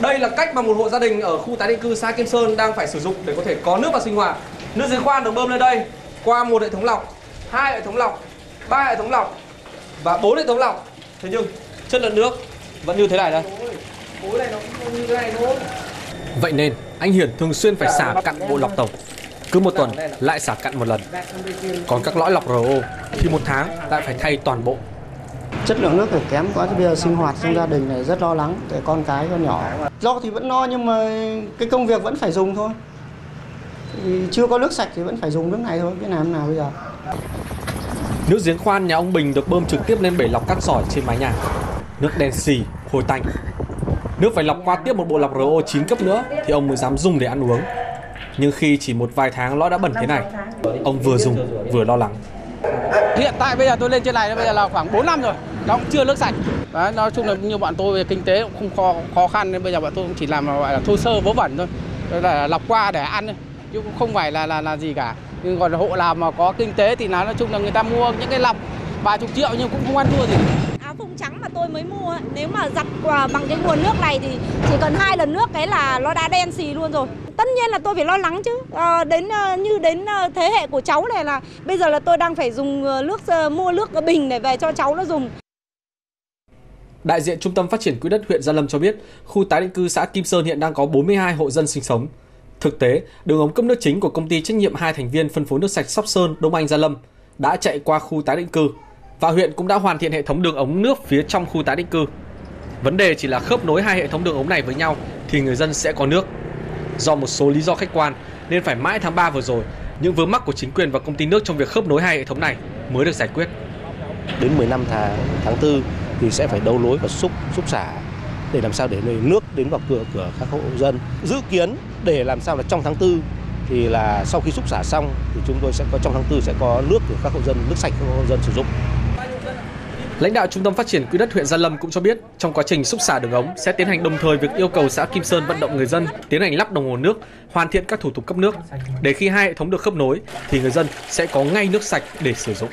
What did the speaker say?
Đây là cách mà một hộ gia đình ở khu tái định cư xã Kim Sơn đang phải sử dụng để có thể có nước vào sinh hoạt. Nước giếng khoan được bơm lên đây qua một hệ thống lọc, hai hệ thống lọc, ba hệ thống lọc và bốn hệ thống lọc. Thế nhưng chất lượng nước vẫn như thế này đây. Khối này nó cũng như thế này thôi. Vậy nên anh Hiển thường xuyên phải xả cặn bộ lọc tổng. Cứ một tuần lại xả cặn một lần. Còn các lõi lọc RO thì một tháng lại phải thay toàn bộ. Chất lượng nước thì kém quá thì bây giờ sinh hoạt trong gia đình này rất lo lắng để con cái con nhỏ lo thì vẫn lo nhưng mà cái công việc vẫn phải dùng thôi thì chưa có nước sạch thì vẫn phải dùng nước này thôi biết làm nào bây giờ Nước giếng khoan nhà ông Bình được bơm trực tiếp lên bể lọc cát sỏi trên mái nhà. Nước đen xì, hôi tanh. Nước phải lọc qua tiếp một bộ lọc RO 9 cấp nữa thì ông mới dám dùng để ăn uống. Nhưng khi chỉ một vài tháng lõi đã bẩn thế này, ông vừa dùng vừa lo lắng. Hiện tại bây giờ tôi lên trên này bây giờ là khoảng 4 năm rồi, nó cũng chưa nước sạch. Đấy, nói chung là như bọn tôi về kinh tế cũng không khó, khó khăn nên bây giờ bọn tôi cũng chỉ làm gọi là thô sơ vớ vẩn thôi. Đây là lọc qua để ăn thôi, chứ cũng không phải là là là gì cả. Nhưng còn hộ nào mà có kinh tế thì là nói chung là người ta mua những cái lọc vài chục triệu nhưng cũng không ăn thua gì. áo phông trắng mà tôi mới mua nếu mà giặt bằng cái nguồn nước này thì chỉ cần hai lần nước cái là nó đã đen xì luôn rồi tất nhiên là tôi phải lo lắng chứ Ờ, đến ờ, như đến ờ, thế hệ của cháu này là bây giờ là tôi đang phải dùng nước mua nước bình để về cho cháu nó dùng Đại diện Trung tâm Phát triển Quỹ đất huyện Gia Lâm cho biết, khu tái định cư xã Kim Sơn hiện đang có 42 hộ dân sinh sống. Thực tế, đường ống cấp nước chính của công ty trách nhiệm hai thành viên phân phối nước sạch Sóc Sơn, Đông Anh Gia Lâm đã chạy qua khu tái định cư và huyện cũng đã hoàn thiện hệ thống đường ống nước phía trong khu tái định cư. Vấn đề chỉ là khớp nối hai hệ thống đường ống này với nhau thì người dân sẽ có nước. Do một số lý do khách quan nên phải mãi tháng 3 vừa rồi, những vướng mắc của chính quyền và công ty nước trong việc khớp nối hai hệ thống này mới được giải quyết. đến 15 tháng tháng 4 thì sẽ phải đấu lối và xúc xúc xả để làm sao để nước đến vào cửa cửa các hộ dân. Dự kiến để làm sao là trong tháng 4 thì là sau khi xúc xả xong thì chúng tôi sẽ có trong tháng 4 sẽ có nước của các hộ dân nước sạch các hộ dân sử dụng. Lãnh đạo Trung tâm Phát triển Quỹ đất huyện Gia Lâm cũng cho biết, trong quá trình xúc xả đường ống sẽ tiến hành đồng thời việc yêu cầu xã Kim Sơn vận động người dân tiến hành lắp đồng hồ nước, hoàn thiện các thủ tục cấp nước. Để khi hai hệ thống được khớp nối thì người dân sẽ có ngay nước sạch để sử dụng.